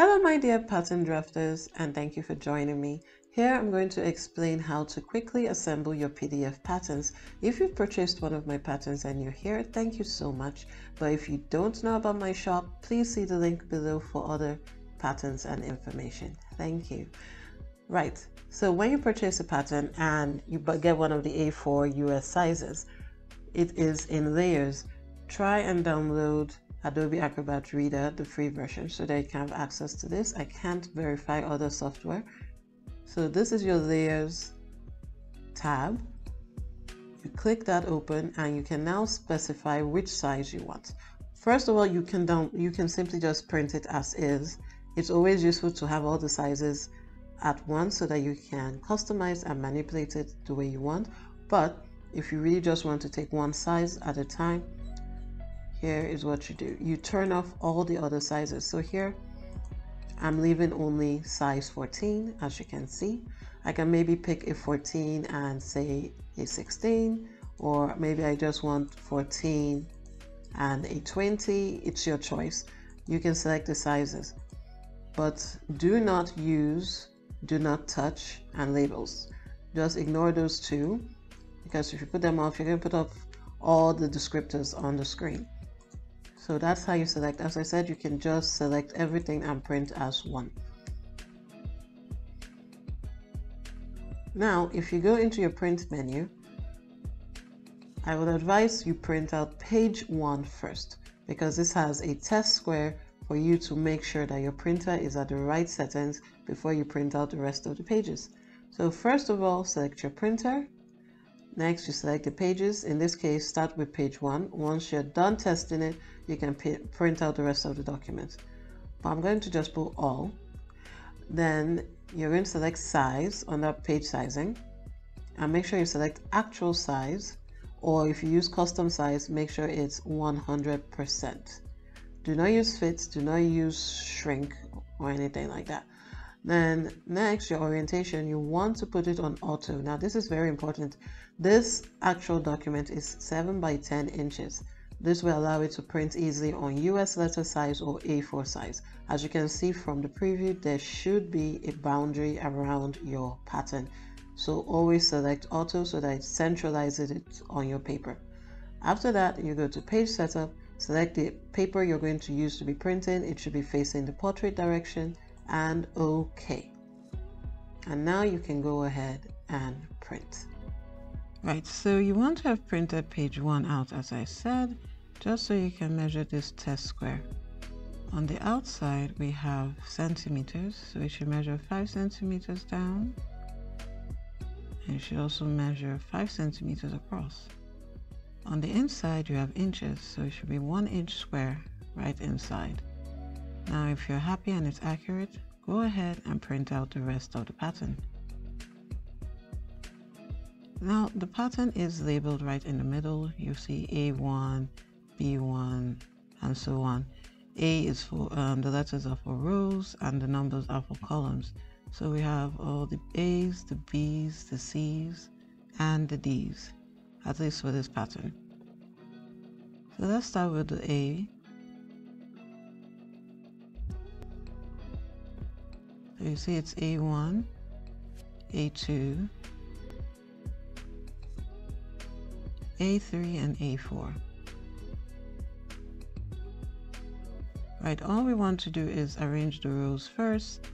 Hello my dear pattern drafters and thank you for joining me. Here I'm going to explain how to quickly assemble your PDF patterns. If you've purchased one of my patterns and you're here, thank you so much. But if you don't know about my shop, please see the link below for other patterns and information. Thank you. Right, so when you purchase a pattern and you get one of the A4 US sizes, it is in layers. Try and download Adobe Acrobat Reader, the free version, so that you can have access to this. I can't verify other software. So this is your layers tab. You click that open and you can now specify which size you want. First of all, you can down, you can simply just print it as is. It's always useful to have all the sizes at once so that you can customize and manipulate it the way you want. But if you really just want to take one size at a time, here is what you do. You turn off all the other sizes. So here, I'm leaving only size 14, as you can see. I can maybe pick a 14 and say a 16, or maybe I just want 14 and a 20. It's your choice. You can select the sizes, but do not use do not touch and labels. Just ignore those two because if you put them off, you're going to put off all the descriptors on the screen. So that's how you select. As I said, you can just select everything and print as one. Now, if you go into your print menu, I would advise you print out page one first because this has a test square for you to make sure that your printer is at the right settings before you print out the rest of the pages. So first of all, select your printer Next, you select the pages. In this case, start with page one. Once you're done testing it, you can print out the rest of the document. But I'm going to just put all. Then you're going to select size under page sizing and make sure you select actual size or if you use custom size, make sure it's 100%. Do not use fits, do not use shrink or anything like that. Then next, your orientation, you want to put it on auto. Now this is very important. This actual document is 7 by 10 inches. This will allow it to print easily on US letter size or A4 size. As you can see from the preview, there should be a boundary around your pattern. So always select auto so that it centralizes it on your paper. After that, you go to page setup, select the paper you're going to use to be printing. It should be facing the portrait direction and OK. And now you can go ahead and print. Right, so you want to have printed page one out as I said, just so you can measure this test square. On the outside, we have centimeters, so you should measure 5 centimeters down. And you should also measure 5 centimeters across. On the inside, you have inches, so it should be 1 inch square right inside. Now if you're happy and it's accurate, go ahead and print out the rest of the pattern. Now the pattern is labeled right in the middle. You see A1, B1, and so on. A is for, um, the letters are for rows and the numbers are for columns. So we have all the A's, the B's, the C's, and the D's, at least for this pattern. So let's start with the A. you see it's A1, A2, A3 and A4. Right, all we want to do is arrange the rows first.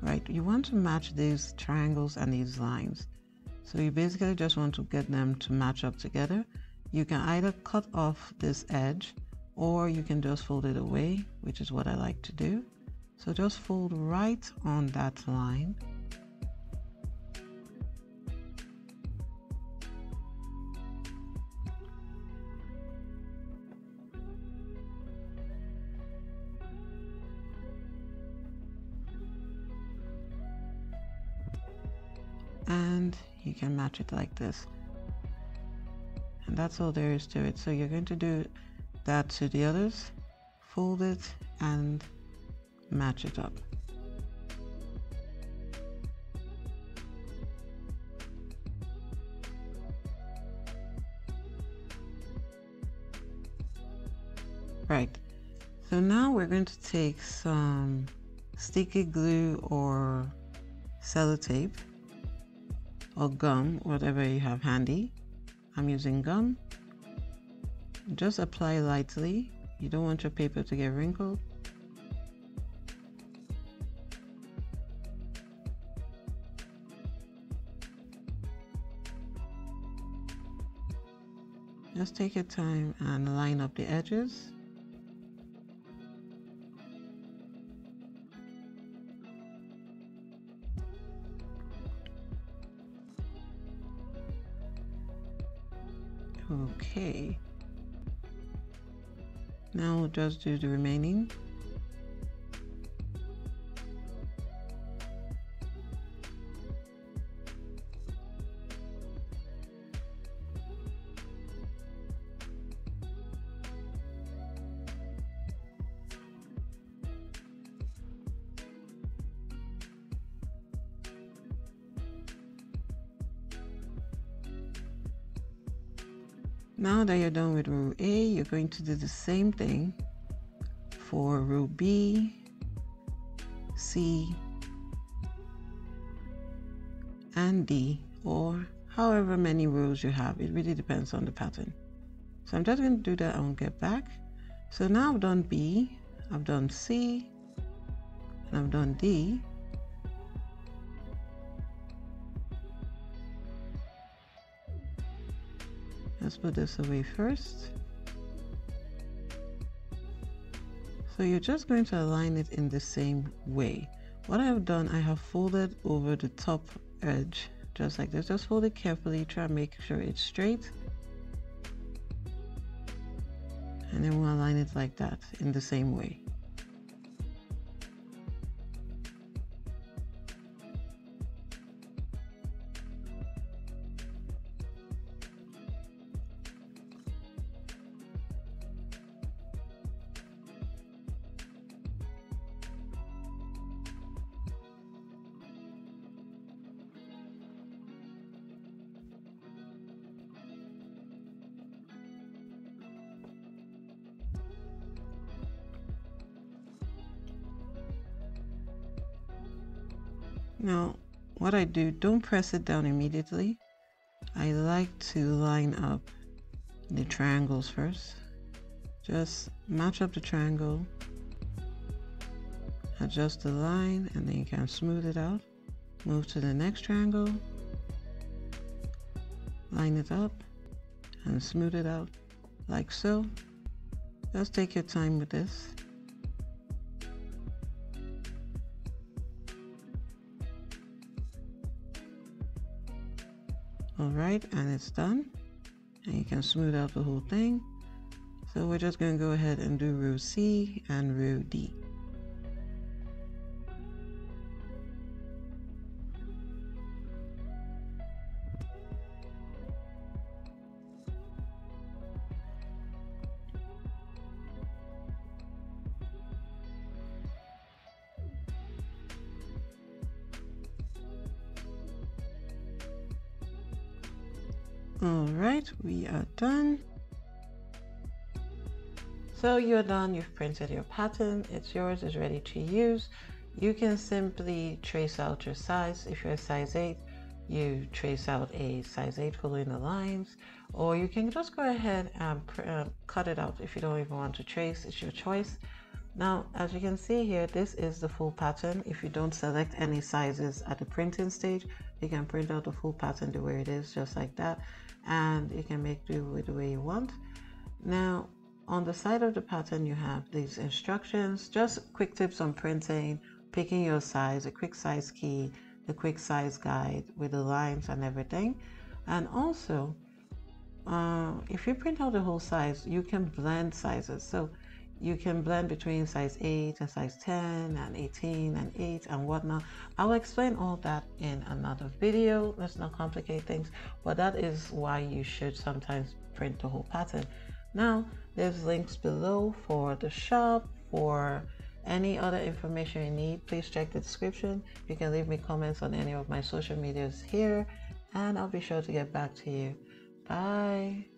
Right, you want to match these triangles and these lines. So you basically just want to get them to match up together. You can either cut off this edge or you can just fold it away, which is what I like to do. So just fold right on that line. And you can match it like this. And that's all there is to it. So you're going to do that to the others, fold it and match it up. Right, so now we're going to take some sticky glue or sellotape or gum, whatever you have handy. I'm using gum. Just apply lightly. You don't want your paper to get wrinkled. Just take your time and line up the edges. Okay. Now we'll just do the remaining. Now that you're done with row A, you're going to do the same thing for row B, C, and D, or however many rows you have. It really depends on the pattern. So I'm just going to do that and get back. So now I've done B, I've done C, and I've done D. Let's put this away first. So you're just going to align it in the same way. What I have done, I have folded over the top edge, just like this. Just fold it carefully, try and make sure it's straight. And then we'll align it like that in the same way. Now, what I do, don't press it down immediately. I like to line up the triangles first. Just match up the triangle, adjust the line, and then you can smooth it out. Move to the next triangle, line it up, and smooth it out like so. Just take your time with this. All right and it's done. And you can smooth out the whole thing. So we're just going to go ahead and do row C and row D all right we are done. So you're done you've printed your pattern it's yours it's ready to use. You can simply trace out your size. If you're a size 8 you trace out a size 8 following the lines. Or you can just go ahead and uh, cut it out if you don't even want to trace it's your choice now as you can see here this is the full pattern if you don't select any sizes at the printing stage you can print out the full pattern the way it is just like that and you can make do with the way you want. Now, on the side of the pattern, you have these instructions, just quick tips on printing, picking your size, a quick size key, the quick size guide with the lines and everything. And also, uh, if you print out the whole size, you can blend sizes. So you can blend between size 8 and size 10 and 18 and 8 and whatnot. I'll explain all that in another video. Let's not complicate things, but that is why you should sometimes print the whole pattern. Now, there's links below for the shop, for any other information you need, please check the description. You can leave me comments on any of my social medias here, and I'll be sure to get back to you. Bye.